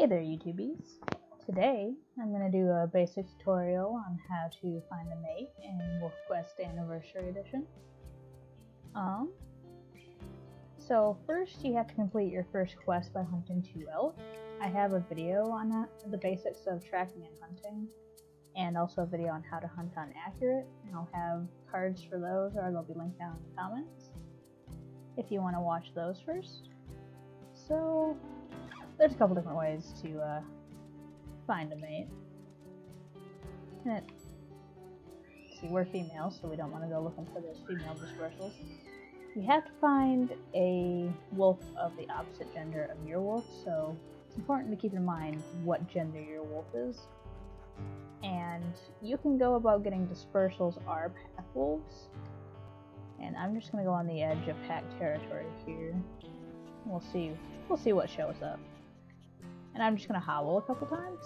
Hey there YouTubies! Today I'm going to do a basic tutorial on how to find a mate in Wolf Quest Anniversary Edition. Um, so first you have to complete your first quest by hunting two elk. I have a video on that, the basics of tracking and hunting, and also a video on how to hunt on accurate, and I'll have cards for those or they'll be linked down in the comments if you want to watch those first. So there's a couple different ways to uh, find a mate. See, we're females, so we don't want to go looking for those female dispersals. You have to find a wolf of the opposite gender of your wolf, so it's important to keep in mind what gender your wolf is. And you can go about getting dispersals are pack wolves. And I'm just gonna go on the edge of pack territory here. We'll see we'll see what shows up. And I'm just gonna howl a couple times.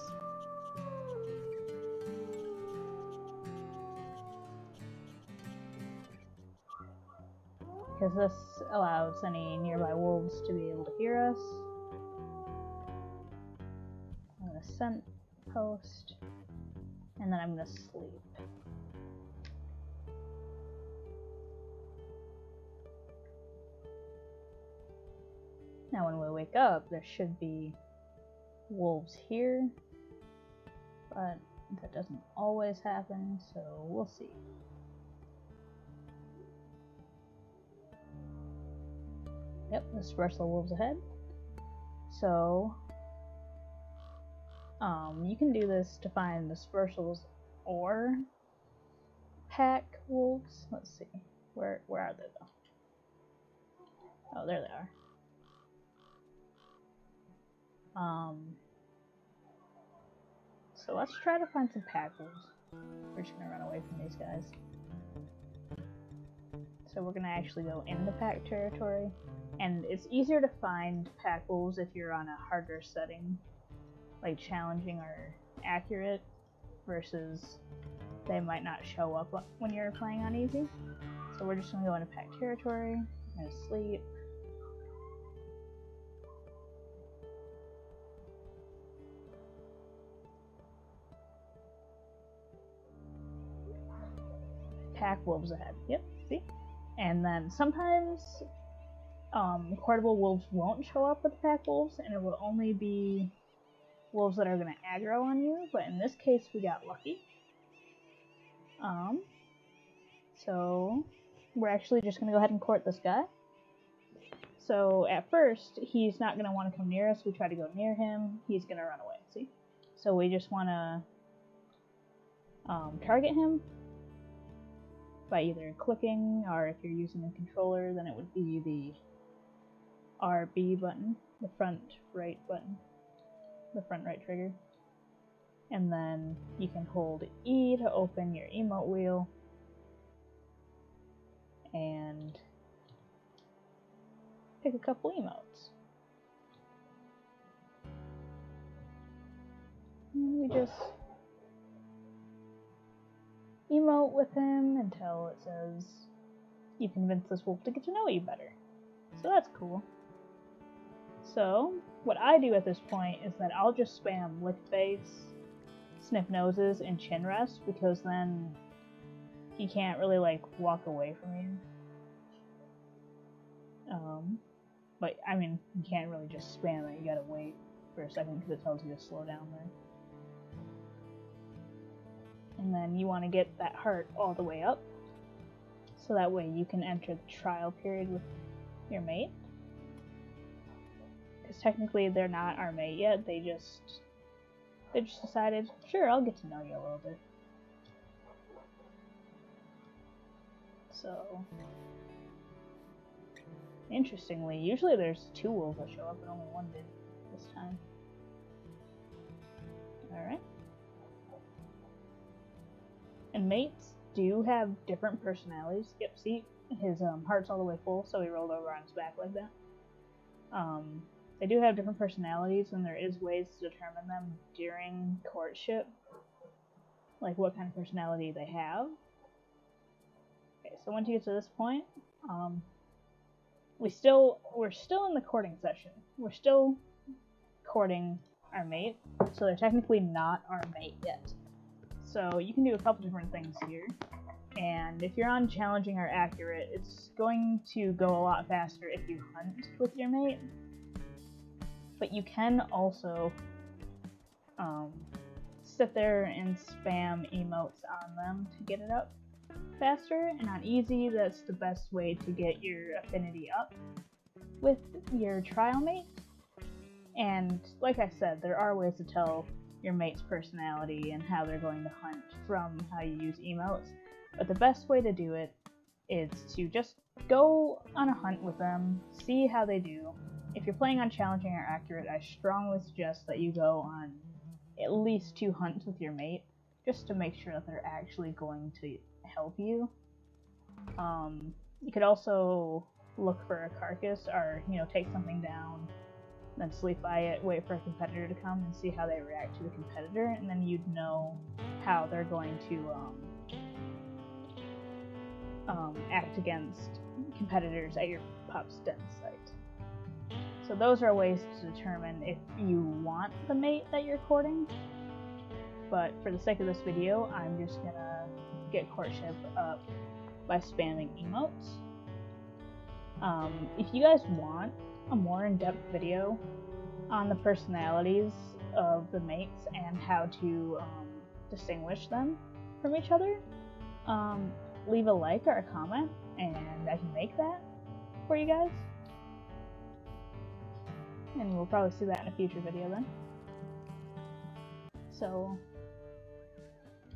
Because this allows any nearby wolves to be able to hear us. I'm gonna scent post, and then I'm gonna sleep. Now when we wake up, there should be wolves here, but that doesn't always happen, so we'll see. Yep, the dispersal wolves ahead. So, um, you can do this to find dispersals or pack wolves. Let's see, where where are they though? Oh, there they are. Um, so let's try to find some pack wolves. We're just gonna run away from these guys. So we're gonna actually go into pack territory. And it's easier to find pack wolves if you're on a harder setting, like challenging or accurate, versus they might not show up when you're playing on easy. So we're just gonna go into pack territory, and sleep, pack wolves ahead. Yep, see? And then sometimes um, portable wolves won't show up with pack wolves, and it will only be wolves that are going to aggro on you, but in this case we got lucky. Um, so we're actually just going to go ahead and court this guy. So at first, he's not going to want to come near us. We try to go near him, he's going to run away, see? So we just want to um, target him, by either clicking or if you're using a controller then it would be the RB button, the front right button, the front right trigger. And then you can hold E to open your emote wheel and pick a couple emotes. And we just emote with him until it says you convince this wolf to get to know you better. So that's cool. So, what I do at this point is that I'll just spam lick face, sniff noses, and chin rest because then he can't really like walk away from you. Um, but I mean, you can't really just spam it. You gotta wait for a second because it tells you to slow down there and then you want to get that heart all the way up. So that way you can enter the trial period with your mate. Because technically they're not our mate yet they just they just decided sure I'll get to know you a little bit. So interestingly usually there's two wolves that show up and only one did this time. Alright. and mates do have different personalities. Yep, see, his um, heart's all the way full, so he rolled over on his back like that. Um, they do have different personalities, and there is ways to determine them during courtship, like what kind of personality they have. Okay, so once you get to this point, um, we still we're still in the courting session. We're still courting our mate, so they're technically not our mate yet. So you can do a couple different things here. And if you're on challenging or accurate, it's going to go a lot faster if you hunt with your mate. But you can also um, sit there and spam emotes on them to get it up faster. And on easy, that's the best way to get your affinity up with your trial mate. And like I said, there are ways to tell your mate's personality and how they're going to hunt from how you use emotes. But the best way to do it is to just go on a hunt with them, see how they do. If you're playing on challenging or accurate, I strongly suggest that you go on at least two hunts with your mate, just to make sure that they're actually going to help you. Um, you could also look for a carcass or, you know, take something down, then sleep by it, wait for a competitor to come and see how they react to the competitor, and then you'd know how they're going to um, um, act against competitors at your pup's den site. So those are ways to determine if you want the mate that you're courting. But for the sake of this video, I'm just gonna get courtship up by spamming emotes. Um, if you guys want a more in-depth video on the personalities of the mates and how to um, distinguish them from each other, um, leave a like or a comment and I can make that for you guys. And we'll probably see that in a future video then. So,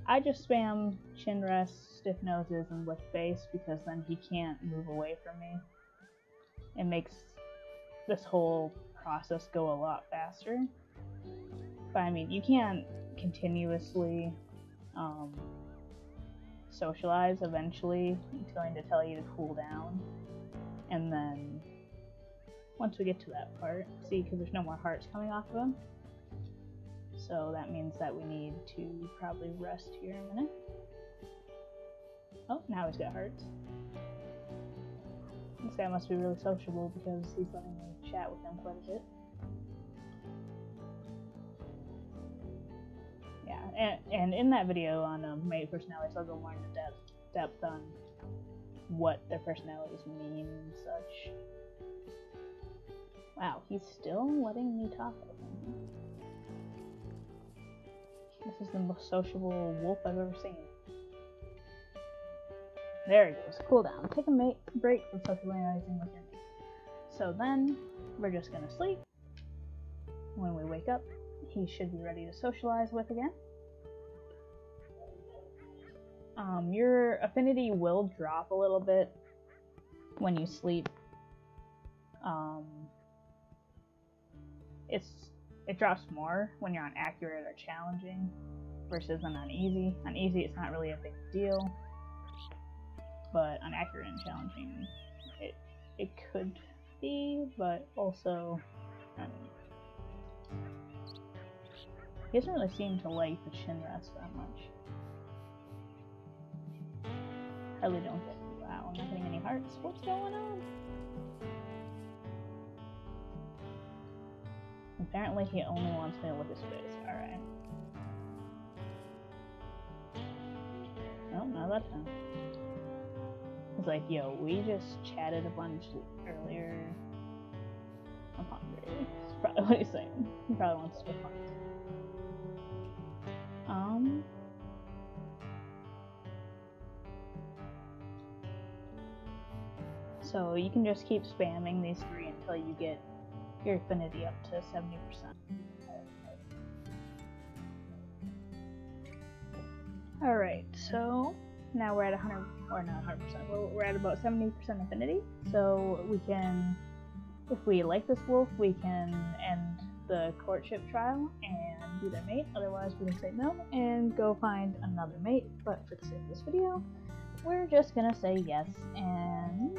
I just spam chin rests, sniff noses, and lick face because then he can't move away from me. It makes this whole process go a lot faster. But I mean, you can't continuously um, socialize eventually. It's going to tell you to cool down. And then once we get to that part, see, because there's no more hearts coming off of him. So that means that we need to probably rest here a minute. Oh, now he's got hearts. This guy must be really sociable because he's letting me chat with them quite a bit. Yeah, and, and in that video on um, mate personalities, I'll go more into depth, depth on what their personalities mean and such. Wow, he's still letting me talk. This is the most sociable wolf I've ever seen. There he goes. Cool down. Take a break from socializing with your mate. So then, we're just gonna sleep. When we wake up, he should be ready to socialize with again. Um, your affinity will drop a little bit when you sleep. Um, it's it drops more when you're on accurate or challenging versus on easy. On easy, it's not really a big deal, but on accurate and challenging, it it could but also. Um, he doesn't really seem to like the chin rest that much. I really don't get. Wow, I'm not getting any hearts. What's going on? Apparently he only wants me to look his face. Alright. Oh, not that time. He's like, yo, we just chatted a bunch earlier. I'm hungry. That's probably what he's saying. He probably wants to hunt. Um... So you can just keep spamming these three until you get your affinity up to 70%. Alright, so now we're at 100, or not 100%, we're, we're at about 70% affinity. So we can, if we like this wolf, we can end the courtship trial and be their mate. Otherwise, we can say no and go find another mate. But for the sake of this video, we're just gonna say yes and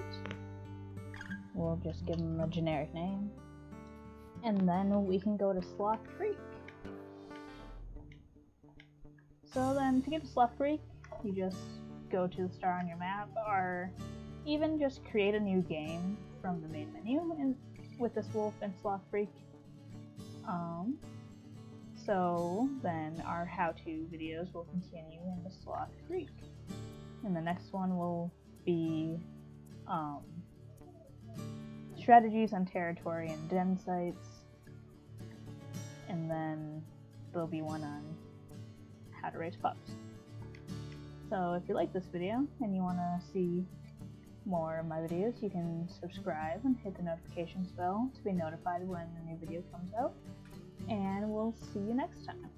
we'll just give them a generic name and then we can go to Slough Creek. So then to get to Slough Creek, you just go to the star on your map, or even just create a new game from the main menu and with this wolf and Slough Creek. Um, So then our how-to videos will continue in the Slough Creek. And the next one will be um, strategies on territory and den sites. And then there'll be one on how to raise pups. So if you like this video and you want to see more of my videos, you can subscribe and hit the notifications bell to be notified when a new video comes out. And we'll see you next time.